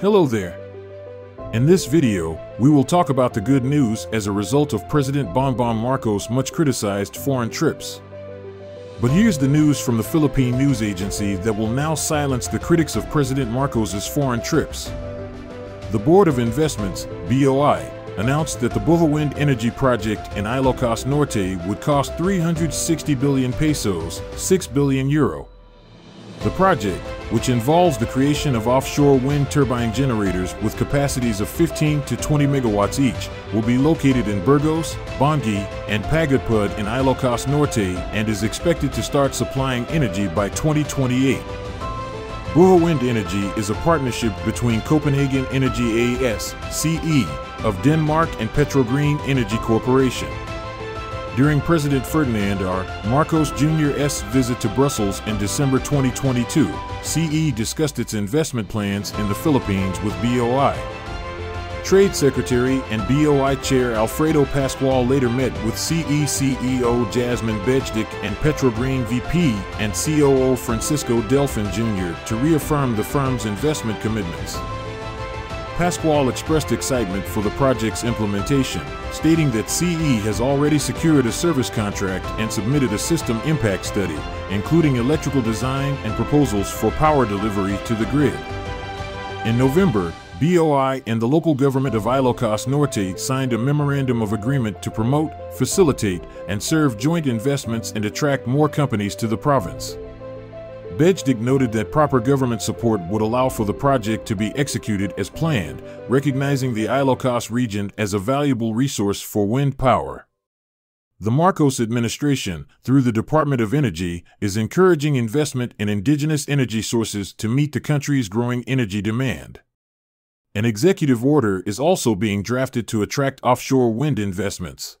Hello there. In this video, we will talk about the good news as a result of President Bongbong Marcos' much criticized foreign trips. But here's the news from the Philippine news agency that will now silence the critics of President Marcos' foreign trips. The Board of Investments, BOI, announced that the BuhaWind Energy Project in Ilocos Norte would cost 360 billion pesos, 6 billion euro. The project, which involves the creation of offshore wind turbine generators with capacities of 15 to 20 megawatts each, will be located in Burgos, Bangui, and Pagudpud in Ilocos Norte and is expected to start supplying energy by 2028. BuhaWind Energy is a partnership between Copenhagen Energy AS, CE, of Denmark and Petrogreen Energy Corporation. During President Ferdinand R. Marcos Jr.'s visit to Brussels in December 2022, CE discussed its investment plans in the Philippines with BOI. Trade Secretary and BOI Chair Alfredo Pascual later met with CE CEO Jasmin Bejdic and Petrogreen VP and COO Francisco Delfin Jr. to reaffirm the firm's investment commitments. Pascual expressed excitement for the project's implementation, stating that CE has already secured a service contract and submitted a system impact study, including electrical design and proposals for power delivery to the grid. In November, BOI and the local government of Ilocos Norte signed a memorandum of agreement to promote, facilitate, and serve joint investments and attract more companies to the province. Bejdic noted that proper government support would allow for the project to be executed as planned, recognizing the Ilocos region as a valuable resource for wind power. The Marcos administration, through the Department of Energy, is encouraging investment in indigenous energy sources to meet the country's growing energy demand. An executive order is also being drafted to attract offshore wind investments.